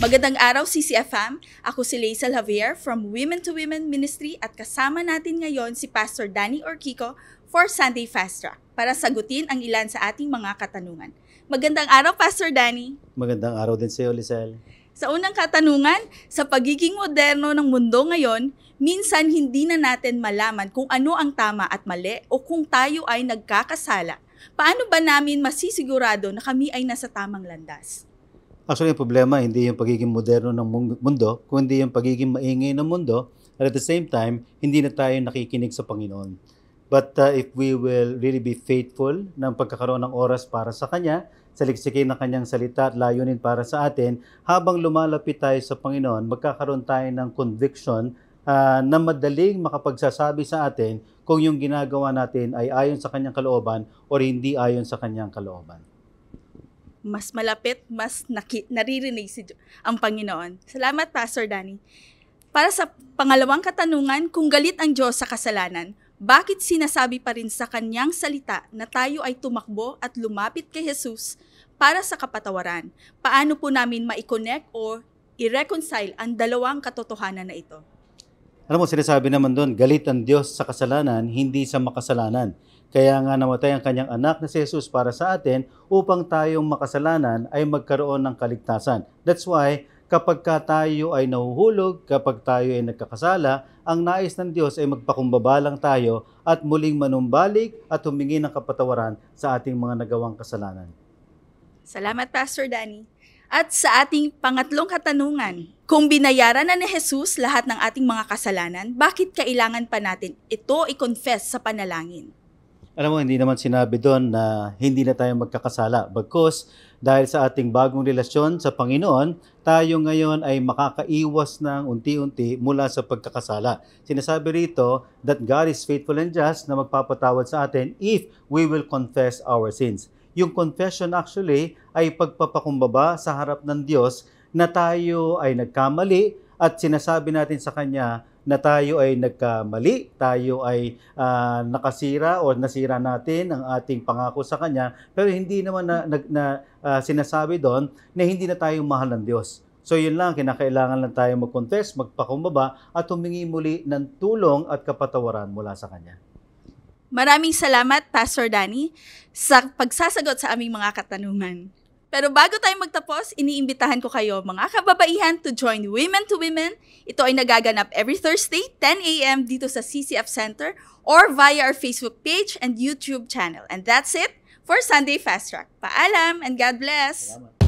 Magandang araw CCFM. Ako si Laisel Javier from Women to Women Ministry at kasama natin ngayon si Pastor Danny Orquico for Sunday Fast Track para sagutin ang ilan sa ating mga katanungan. Magandang araw Pastor Danny. Magandang araw din sa iyo, Lisel. Sa unang katanungan, sa pagiging moderno ng mundo ngayon, minsan hindi na natin malaman kung ano ang tama at mali o kung tayo ay nagkakasala. Paano ba namin masisigurado na kami ay nasa tamang landas? Actually, yung problema hindi yung pagiging moderno ng mundo, kundi yung pagiging maingay ng mundo at at the same time, hindi na tayo nakikinig sa Panginoon. But uh, if we will really be faithful ng pagkakaroon ng oras para sa Kanya, saliksikin ng Kanyang salita at layunin para sa atin, habang lumalapit tayo sa Panginoon, magkakaroon tayo ng conviction uh, na madaling makapagsasabi sa atin kung yung ginagawa natin ay ayon sa Kanyang kalooban o hindi ayon sa Kanyang kalooban. Mas malapit, mas naki- naririnig si Diyo- ang Panginoon. Salamat, Pastor Danny. Para sa pangalawang katanungan, kung galit ang Diyos sa kasalanan, bakit sinasabi pa rin sa kanyang salita na tayo ay tumakbo at lumapit kay Jesus para sa kapatawaran? Paano po namin ma-connect o i-reconcile ang dalawang katotohanan na ito? Alam mo, sinasabi naman doon, galit ang Diyos sa kasalanan, hindi sa makasalanan. Kaya nga namatay ang kanyang anak na si Jesus para sa atin upang tayong makasalanan ay magkaroon ng kaligtasan. That's why kapag ka tayo ay nahuhulog, kapag tayo ay nagkakasala, ang nais ng Diyos ay magpakumbaba lang tayo at muling manumbalik at humingi ng kapatawaran sa ating mga nagawang kasalanan. Salamat, Pastor Danny. At sa ating pangatlong katanungan, kung binayaran na ni Jesus lahat ng ating mga kasalanan, bakit kailangan pa natin ito i-confess sa panalangin? Alam mo, hindi naman sinabi doon na hindi na tayo magkakasala. Bagkus, dahil sa ating bagong relasyon sa Panginoon, tayo ngayon ay makakaiwas ng unti-unti mula sa pagkakasala. Sinasabi rito that God is faithful and just na magpapatawad sa atin if we will confess our sins. Yung confession actually ay pagpapakumbaba sa harap ng Diyos na tayo ay nagkamali at sinasabi natin sa Kanya na tayo ay nagkamali, tayo ay ah, nakasira o nasira natin ang ating pangako sa Kanya, pero hindi naman na, na, na ah, sinasabi doon na hindi na tayo mahal ng Diyos. So yun lang, kinakailangan lang tayo mag-confess, magpakumbaba at humingi muli ng tulong at kapatawaran mula sa Kanya. Maraming salamat, Pastor Danny, sa pagsasagot sa aming mga katanungan. Pero bago tayo magtapos, iniimbitahan ko kayo mga kababaihan to join Women to Women. Ito ay nagaganap every Thursday, 10 a.m. dito sa CCF Center or via our Facebook page and YouTube channel. And that's it for Sunday Fast Track. Paalam and God bless! Salamat.